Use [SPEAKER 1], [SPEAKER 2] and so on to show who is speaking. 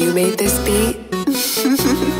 [SPEAKER 1] you made this beat?